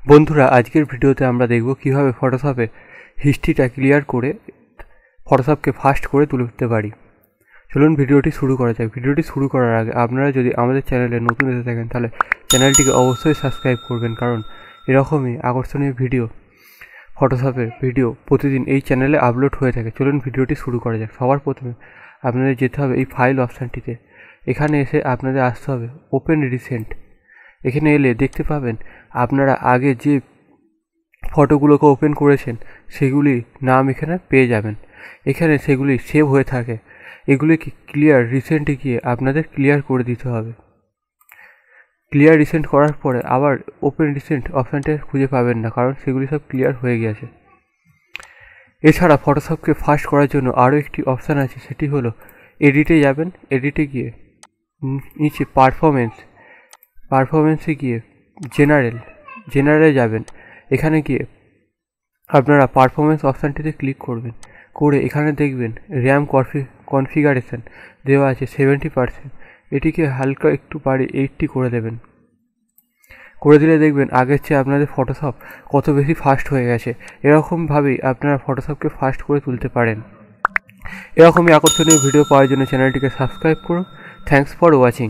বন্ধুরা, আজকের ভিডিওতে আমরা দেখব কীভাবে ফটোশপে হিস্ট্রিটা ক্লিয়ার করে ফটোশপকে ফাস্ট করে তুলে তুলতে পারি। চলুন ভিডিওটি শুরু করা যাক। ভিডিওটি শুরু করার আগে আপনারা যদি আমাদের চ্যানেলে নতুন এসে থাকেন, তাহলে চ্যানেলটিকে অবশ্যই সাবস্ক্রাইব করবেন, কারণ এরকমই আকর্ষণীয় ভিডিও ফটোশপের ভিডিও প্রতিদিন এই চ্যানেলে আপলোড হয়ে থাকে। চলুন ভিডিওটি শুরু করা যাক। সবার প্রথমে আপনাদের যেতে হবে এই ফাইল অপশানটিতে এখানে এসে আপনাদের আসতে হবে ওপেন রিসেন্ট এখানে এলে দেখতে পাবেন আপনারা আগে যে ফটোগুলোকে ওপেন করেছেন, সেগুলি নাম এখানে পেয়ে যাবেন। এখানে সেগুলি সেভ হয়ে থাকে। এগুলিকে ক্লিয়ার রিসেন্টে গিয়ে আপনাদের ক্লিয়ার করে দিতে হবে। ক্লিয়ার রিসেন্ট করার পরে আবার ওপেন রিসেন্ট অপশানটা খুঁজে পাবেন না, কারণ সেগুলি সব ক্লিয়ার হয়ে গেছে এছাড়া ফটোশপকে ফাস্ট করার জন্য আরও একটি অপশান আছে, সেটি হলো এডিটে যাবেন। এডিটে গিয়ে নিচে পারফরমেন্স পারফরমেন্সে গিয়ে জেনারেল, জেনারেলে যাবেন। এখানে গিয়ে আপনারা পারফরমেন্স অপশানটিতে ক্লিক করবেন। করে এখানে দেখবেন র্যাম কনফি, কনফিগারেশন দেওয়া আছে সেভেন্টি পারসেন্ট। এটিকে হালকা একটু পারে এইটটি করে দেবেন। করে দিলে দেখবেন আগের চেয়ে আপনাদের ফটোশপ কত বেশি ফাস্ট হয়ে গেছে। এরকমভাবেই আপনারা ফটোশপকে ফাস্ট করে তুলতে পারেন। এরকমই আকর্ষণীয় ভিডিও পাওয়ার জন্য চ্যানেলটিকে সাবস্ক্রাইব করুন। Thanks for watching